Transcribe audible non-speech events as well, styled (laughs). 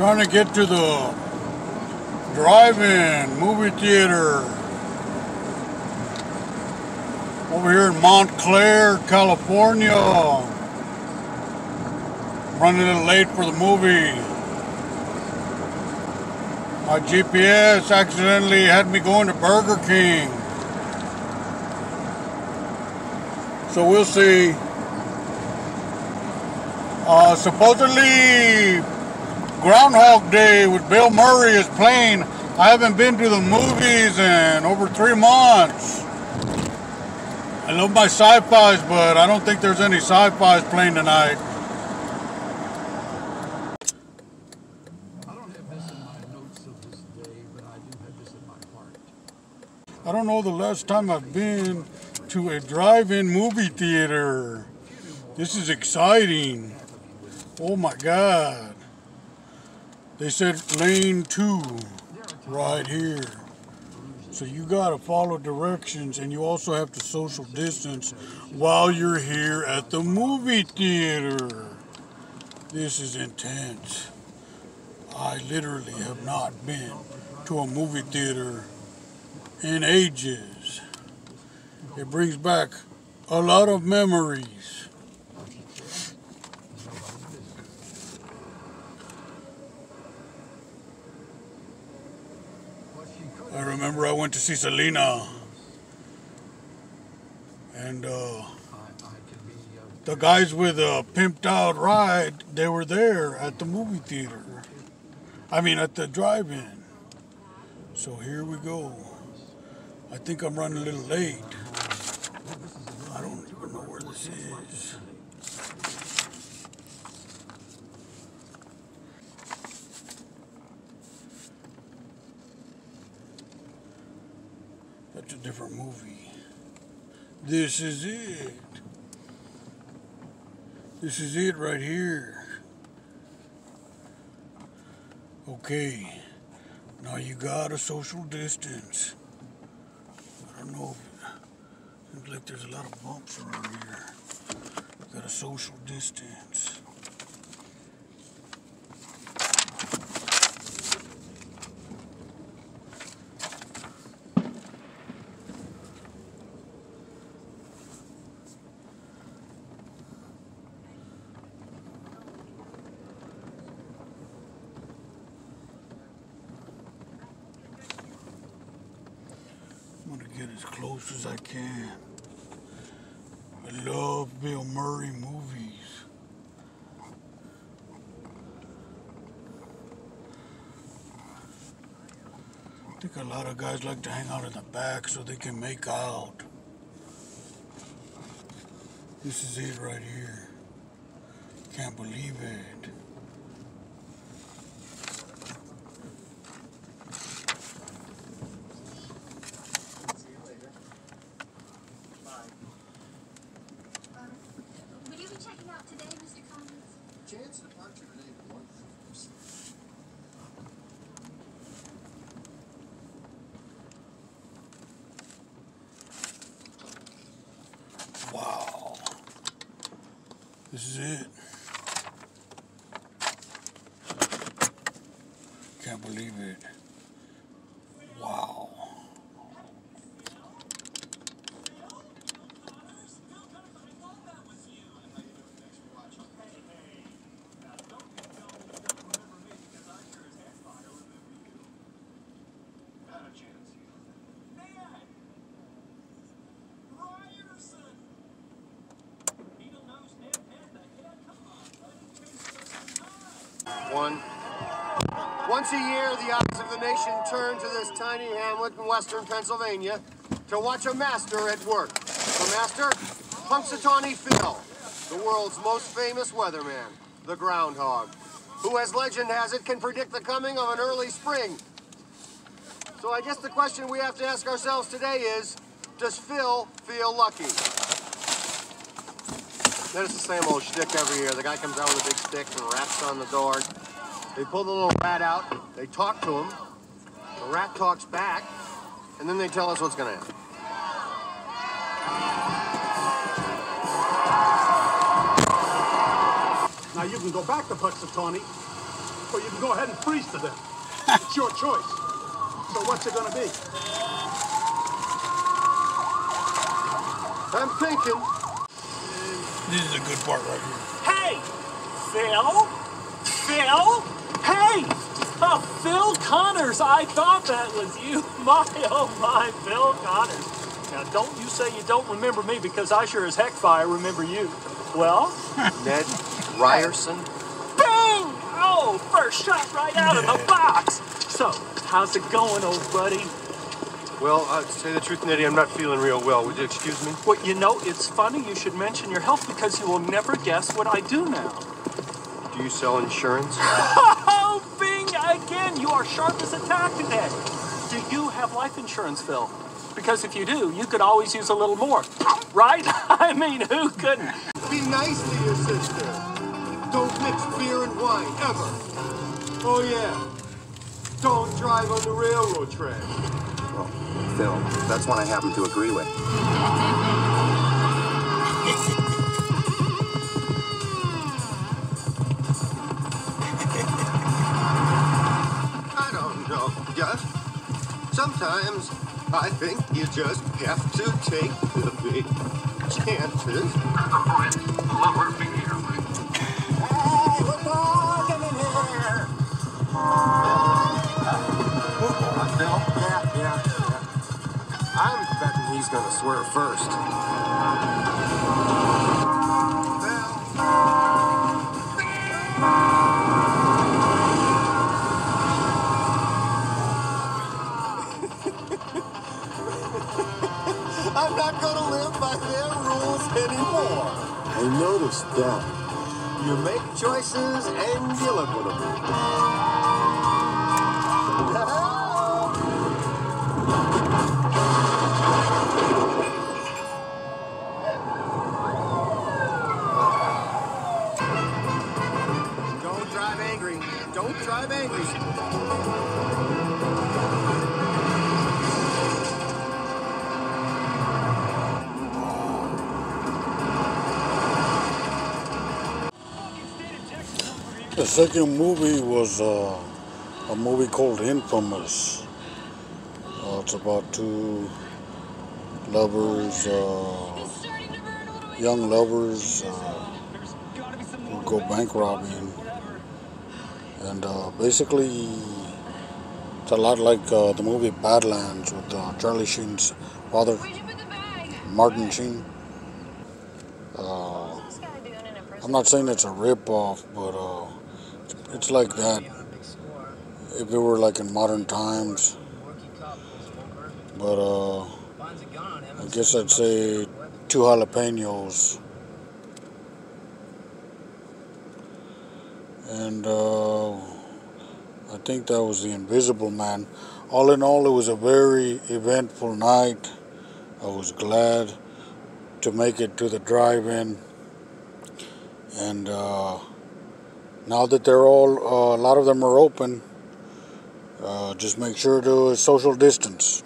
trying to get to the drive-in movie theater over here in Montclair, California. Running a little late for the movie. My GPS accidentally had me going to Burger King. So we'll see. Uh, supposedly Groundhog Day with Bill Murray is playing. I haven't been to the movies in over three months. I love my sci-fis, but I don't think there's any sci-fis playing tonight. I don't have this in my notes of this day, but I do have this in my heart. I don't know the last time I've been to a drive-in movie theater. This is exciting. Oh my God. They said lane two right here. So you gotta follow directions and you also have to social distance while you're here at the movie theater. This is intense. I literally have not been to a movie theater in ages. It brings back a lot of memories. I remember I went to see Selena, and uh, the guys with a pimped out ride, they were there at the movie theater. I mean, at the drive-in. So here we go. I think I'm running a little late. I don't even know where this is. Different movie. This is it. This is it right here. Okay. Now you got a social distance. I don't know if it seems like there's a lot of bumps around here. Got a social distance. I'm gonna get as close as I can. I love Bill Murray movies. I think a lot of guys like to hang out in the back so they can make out. This is it right here. Can't believe it. Will you be checking out today, Mr. Collins? Chance Wow. This is it. Can't believe it. Wow. One. Once a year, the eyes of the nation turn to this tiny hamlet in western Pennsylvania to watch a master at work. The master? Punxsutawney Phil, the world's most famous weatherman, the groundhog, who, as legend has it, can predict the coming of an early spring. So I guess the question we have to ask ourselves today is, does Phil feel lucky? That is the same old shtick every year. The guy comes out with a big stick and raps on the door. They pull the little rat out. They talk to him. The rat talks back, and then they tell us what's going to happen. Now you can go back to Punxsutawney or you can go ahead and freeze to death. (laughs) it's your choice. So what's it gonna be? I'm thinking. This is a good part right here. Hey, Phil? Phil? Hey! Oh, Phil Connors, I thought that was you. (laughs) My, oh my, Phil Connors. Now, don't you say you don't remember me because I sure as heck fire remember you. Well, (laughs) Ned Ryerson. bang! Oh, first shot right out of the box. So, how's it going, old buddy? Well, uh, to say the truth, Nettie, I'm not feeling real well. Would you excuse me? Well, you know, it's funny you should mention your health because you will never guess what I do now. Do you sell insurance? (laughs) Oh, Bing, again, you are sharp as a tack today. Do you have life insurance, Phil? Because if you do, you could always use a little more. Right? (laughs) I mean, who couldn't? Be nice to your sister. Don't mix beer and wine, ever. Oh, yeah. Don't drive on the railroad track. Well, Phil, that's one I happen to agree with. (laughs) Sometimes I think you just have to take the big chances. Phil? Oh, yeah, yeah, yeah. I'm betting he's gonna swear first. I noticed that. You make choices and you live with them. Don't drive angry. Don't drive angry. The second movie was uh, a movie called Infamous. Uh, it's about two lovers, uh, young lovers, uh, who go bank robbing. And uh, basically, it's a lot like the movie Badlands with Charlie Sheen's father? Martin Sheen. Uh? I'm not saying it's a rip-off, but uh, it's like that. If it were like in modern times, but uh, I guess I'd say two jalapenos. And uh, I think that was the Invisible Man. All in all, it was a very eventful night. I was glad to make it to the drive-in, and uh, now that they're all, uh, a lot of them are open. Uh, just make sure to social distance.